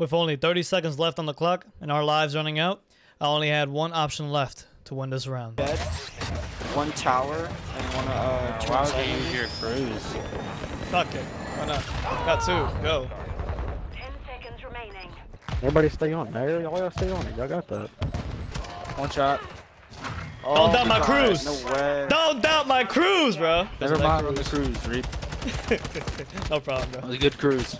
With only 30 seconds left on the clock and our lives running out, I only had one option left to win this round. Bed, One tower and one uh. Why would they use your cruise? Fuck it. Why not? Got two. Go. Ten seconds remaining. Everybody stay on. Y'all gotta stay on it. Y'all got that. One shot. Don't oh doubt my God, cruise. No way. Don't doubt my cruise, bro. Never mind on the cruise, Reap. No problem, bro. It was a good cruise.